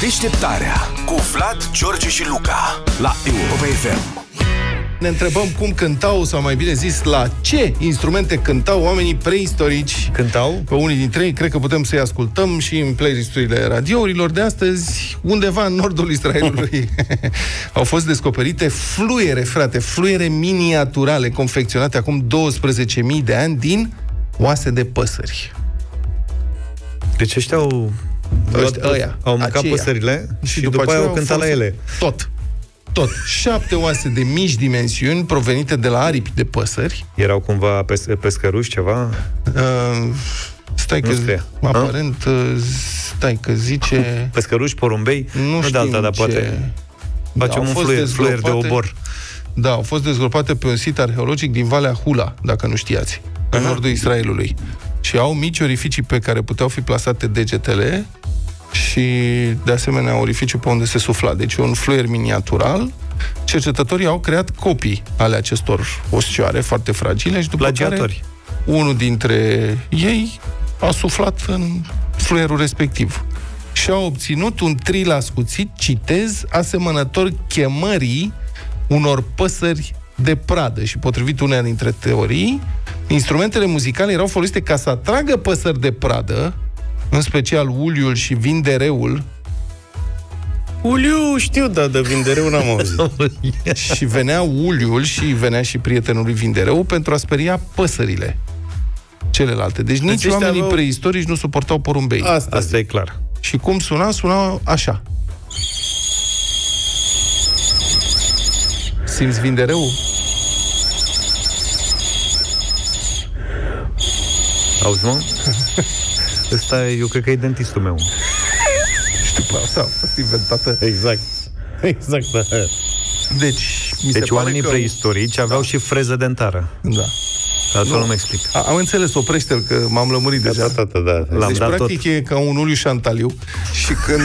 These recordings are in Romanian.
Deșteptarea cu Vlad, George și Luca la Europa FM. Ne întrebăm cum cântau, sau mai bine zis, la ce instrumente cântau oamenii preistorici. Cântau? Pe unii dintre ei, cred că putem să-i ascultăm și în playlisturile radiourilor de astăzi, undeva în nordul Israelului. Au fost descoperite fluiere, frate, fluiere miniaturale, confecționate acum 12.000 de ani din oase de păsări. Deci ăștia au... Ăștia, ăia, au mâncat aceia. păsările și, și după, aceea aia au cântat la fost ele. Tot. Tot. Șapte oase de mici dimensiuni provenite de la aripi de păsări. Erau cumva pes- pescăruși ceva? Uh, stai Nu că, scrie. aparent, uh, stai că zice... Pescăruși, porumbei? Nu, de alta, dar ce... poate Da, facem au un fost fluier, fluier de dezgropate- obor. Da, au fost dezgropate pe un sit arheologic din Valea Hula, dacă nu știați, în Aha. nordul Israelului. Și au mici orificii pe care puteau fi plasate degetele și, de asemenea, orificiu pe unde se sufla. Deci un fluier miniatural. Cercetătorii au creat copii ale acestor oscioare foarte fragile și după Plagiatori. care unul dintre ei a suflat în fluierul respectiv. Și a obținut un tril ascuțit, citez, asemănător chemării unor păsări de pradă. Și potrivit uneia dintre teorii, instrumentele muzicale erau folosite ca să atragă păsări de pradă, în special uliul și vindereul, Uliu, știu, dar de vindereu n-am auzit. și venea uliul și venea și prietenul lui vindereu pentru a speria păsările celelalte. Deci nici ăștia oamenii aveau- preistorici nu suportau porumbei. Asta, Asta e clar. Și cum suna? Suna așa. Simți vindereu? Auzi, mă? Ăsta, eu cred că e dentistul meu. Și după asta a fost inventată. Exact. Exact, da. Deci, mi se Deci pare oamenii că... preistorici aveau și freză dentară. Da. Altfel Nu. nu-mi explic. A, am înțeles, oprește-l, că m-am lămurit deja. Da, da, da, da. L-am deci, dat practic, tot. e ca un uliu șantaliu și când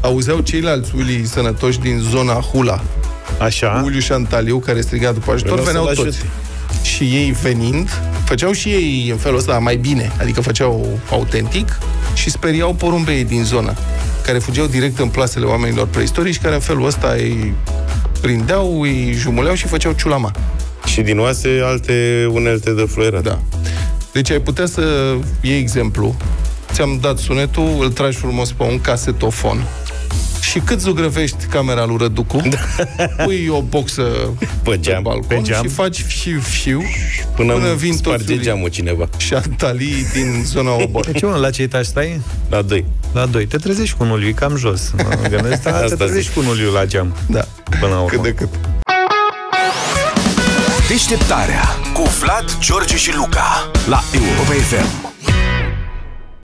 auzeau ceilalți ulii sănătoși din zona Hula, Așa? uliu șantaliu care striga după ajutor, Vreau veneau să-l toți. ajute. Și ei venind, făceau și ei în felul ăsta mai bine, adică făceau autentic și speriau porumbeii din zonă, care fugeau direct în plasele oamenilor preistorici, care în felul ăsta îi prindeau, îi jumuleau și făceau ciulama. Și din oase alte unelte de fluierat. Da. Deci ai putea să iei exemplu, ți-am dat sunetul, îl tragi frumos pe un casetofon și cât zugrăvești camera lui Răducu, pui o boxă Pe geam, balcon pe geam. și faci fiu, fiu Până, Până până vin vin toți sparge ulii. geamul cineva. șantalii din zona Obor. Deci, mă, la ce etaj stai? La doi. La 2. Te trezești cu un uliu, e cam jos. Mă gândesc, da, te Asta trezești zic. cu un uliu la geam. Da. Până la urmă. Cât de cât. Deșteptarea cu Vlad, George și Luca la Europa FM.